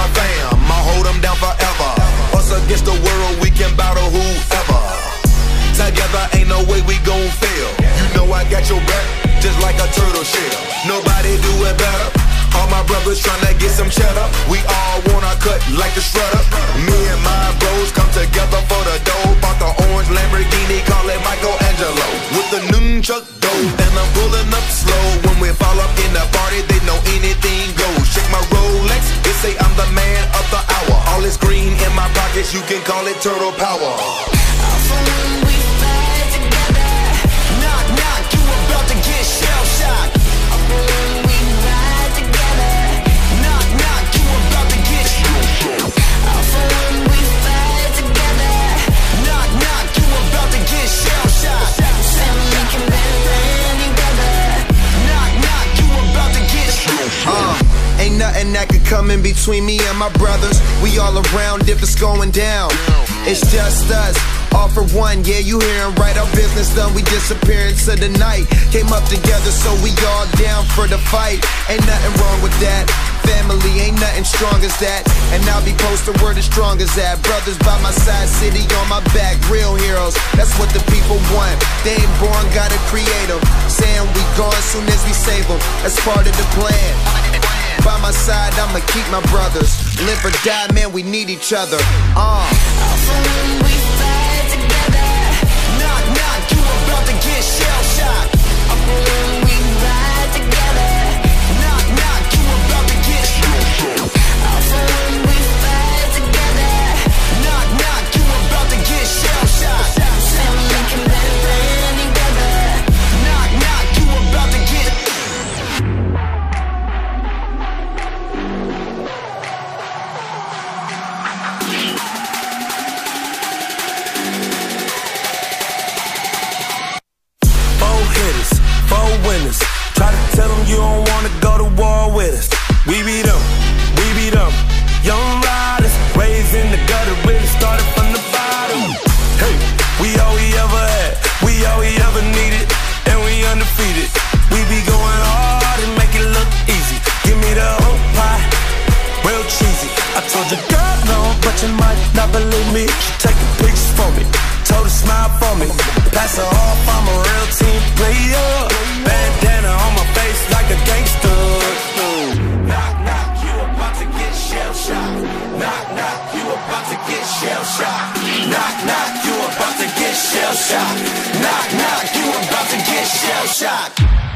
my fam. I'll hold them down forever. Us against the world, we can battle whoever. Together, ain't no way we gon' fail. You know I got your back, just like a turtle shell. Nobody do it better. All my brothers tryna get some cheddar. We all wanna cut like the shredder. You can call it turtle power. Knock, knock, you about to get shell could come in between me and my brothers. We all around if it's going down. It's just us. All for one, yeah, you hearin' right. Our business done, we disappear into the night. Came up together, so we all down for the fight. Ain't nothing wrong with that. Family ain't nothing strong as that. And I'll be posted where the strong as that. Brothers by my side, city on my back, real heroes. That's what the people want. They ain't born, gotta create them. Saying we gone soon as we save them. That's part of the plan. By my side, I'ma keep my brothers. Live or die, man, we need each other. Uh. Believe me. She taking pictures for me, told her smile for me. Pass her off, I'm a real team player. Bandana on my face like a gangster. Knock, knock, you about to get shell shocked. Knock, knock, you about to get shell shocked. Knock, knock, you about to get shell shocked. Knock, knock, you about to get shell shocked.